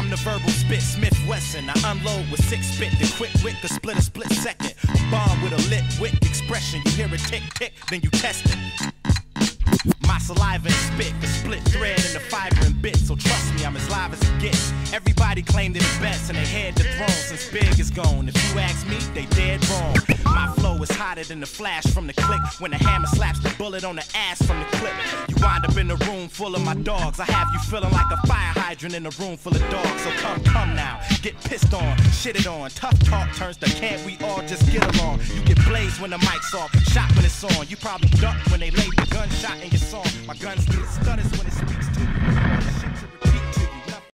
I'm the verbal spit, Smith Wesson. I unload with six spit, the quick wit could split a split second. Bomb with a lit wit expression. You hear a tick tick, then you test it. My saliva and spit, the split thread and the fiber and bit. So trust me, I'm as live as it gets. Everybody claimed it best and they had the throne since Big is gone. If you ask me, they dead wrong. My flow is hotter than the flash from the click when the hammer slaps the bullet on the ass from the clip. In a room full of my dogs. I have you feeling like a fire hydrant in a room full of dogs. So come, come now, get pissed on, shit it on. Tough talk turns to can't we all just get along? You get blazed when the mic's off, shot when it's on. You probably duck when they lay the gunshot in your song. My guns get stutters when it's